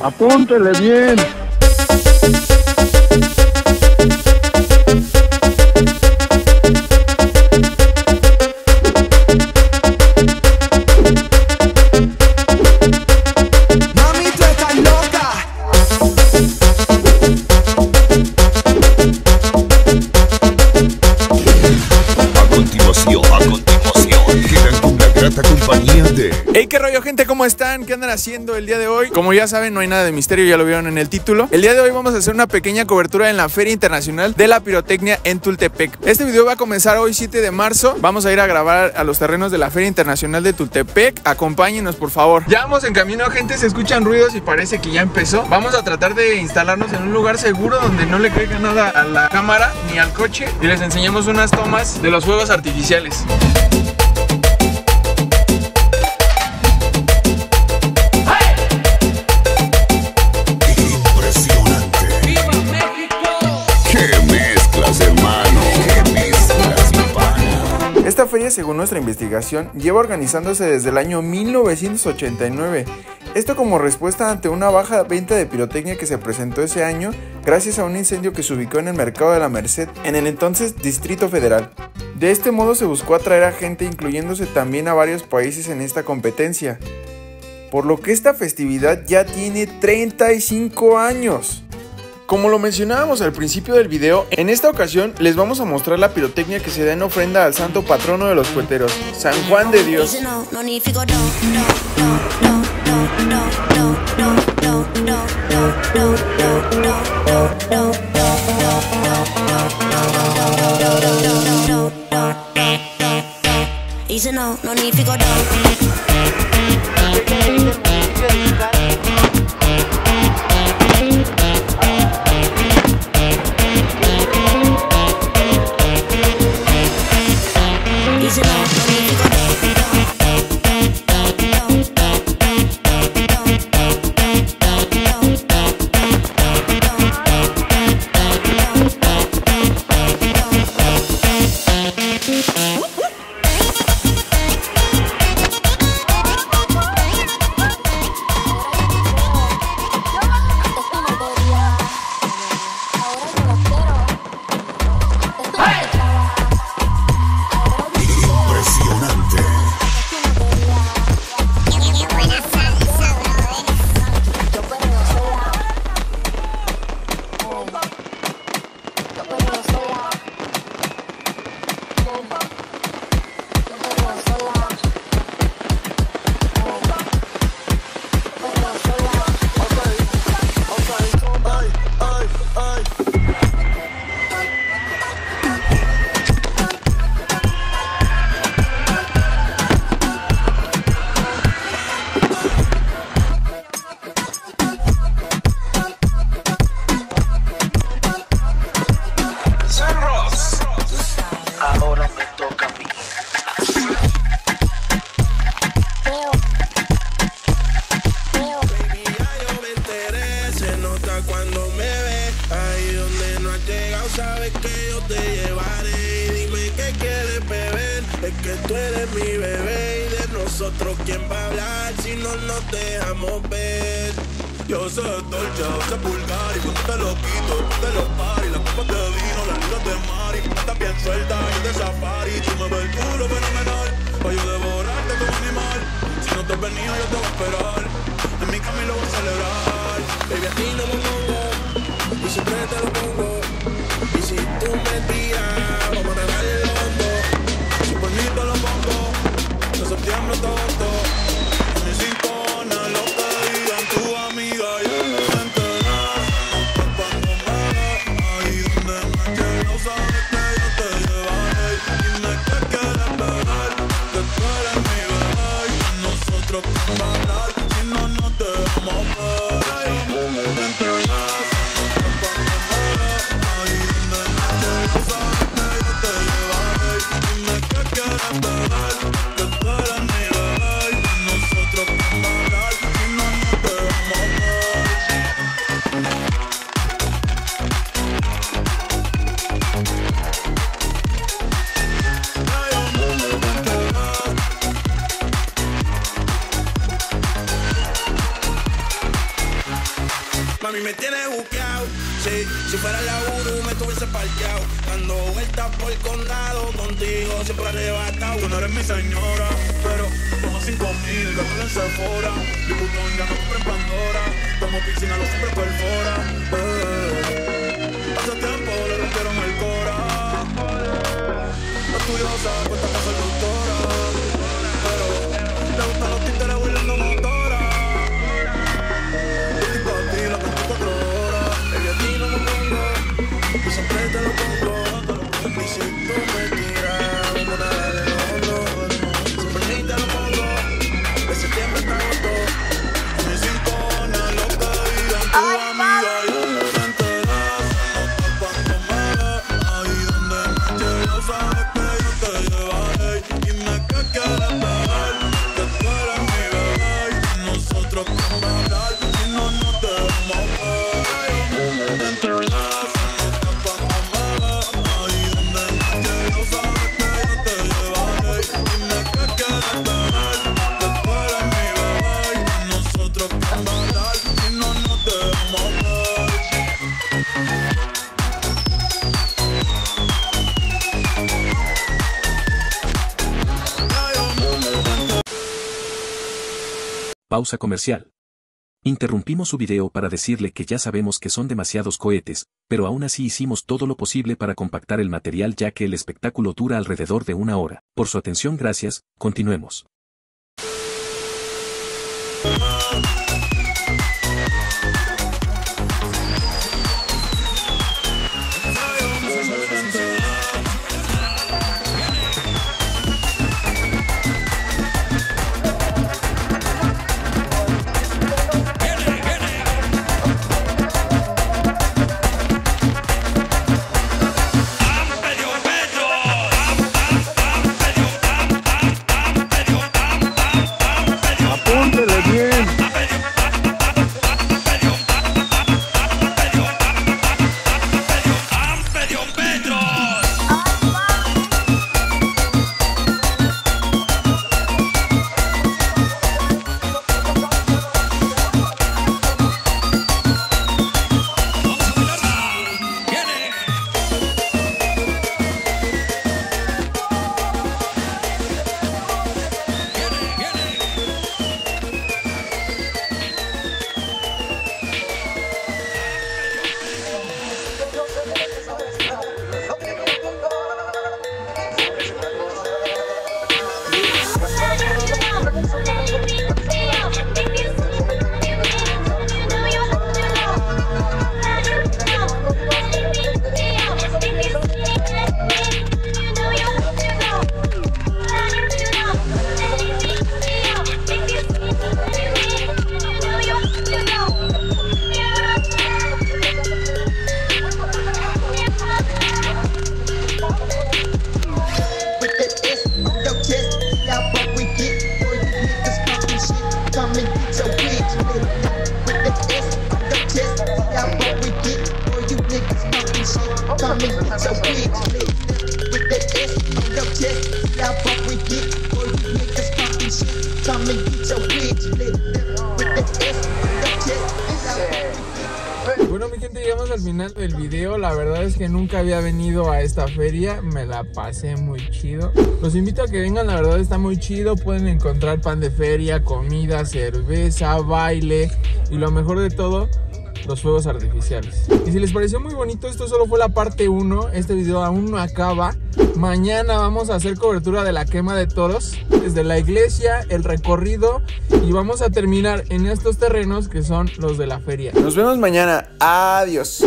Apúntele bien. ¿Cómo están? ¿Qué andan haciendo el día de hoy? Como ya saben, no hay nada de misterio, ya lo vieron en el título. El día de hoy vamos a hacer una pequeña cobertura en la Feria Internacional de la Pirotecnia en Tultepec. Este video va a comenzar hoy 7 de marzo. Vamos a ir a grabar a los terrenos de la Feria Internacional de Tultepec. Acompáñenos, por favor. Ya vamos en camino, gente, se escuchan ruidos y parece que ya empezó. Vamos a tratar de instalarnos en un lugar seguro donde no le caiga nada a la cámara ni al coche y les enseñamos unas tomas de los fuegos artificiales. Esta feria, según nuestra investigación, lleva organizándose desde el año 1989. Esto como respuesta ante una baja venta de pirotecnia que se presentó ese año gracias a un incendio que se ubicó en el mercado de la Merced, en el entonces Distrito Federal. De este modo se buscó atraer a gente incluyéndose también a varios países en esta competencia. Por lo que esta festividad ya tiene 35 años. Como lo mencionábamos al principio del video, en esta ocasión les vamos a mostrar la pirotecnia que se da en ofrenda al santo patrono de los cueteros, San Juan de Dios. No, no ni sabes que yo te llevaré. Y dime qué quieres beber, es que tú eres mi bebé. Y de nosotros, ¿quién va a hablar si no nos dejamos ver? Yo sé dolce, sé pulgar y cuando te lo quito, te lo pari, las copas de vino, las luces de mar y estás bien suelta y de safari, tú me ves el culo fenomenal, pa' yo devorarte como animal, si no te has venido yo te voy a esperar, en mi lo voy a celebrar, baby a ti no me pongo, y siempre te lo pongo, mí me tienes buqueado. Sí, si fuera la Uru me tuviese parqueado. Dando vueltas por el condado, contigo siempre arrebatado. Tú no eres mi señora, pero toma cinco mil, gasto en Sephora. Putón ya no compra en Pandora. Como piscina lo siempre perfora. Pausa comercial. Interrumpimos su video para decirle que ya sabemos que son demasiados cohetes, pero aún así hicimos todo lo posible para compactar el material ya que el espectáculo dura alrededor de una hora. Por su atención gracias, continuemos. Bueno, mi gente, llegamos al final del video. La verdad es que nunca había venido a esta feria. Me la pasé muy chido. Los invito a que vengan, la verdad está muy chido. Pueden encontrar pan de feria, comida, cerveza, baile y lo mejor de todo, los fuegos artificiales. Y si les pareció muy bonito, esto solo fue la parte 1. Este video aún no acaba. Mañana vamos a hacer cobertura de la quema de toros desde la iglesia, el recorrido y vamos a terminar en estos terrenos que son los de la feria. Nos vemos mañana. Adiós.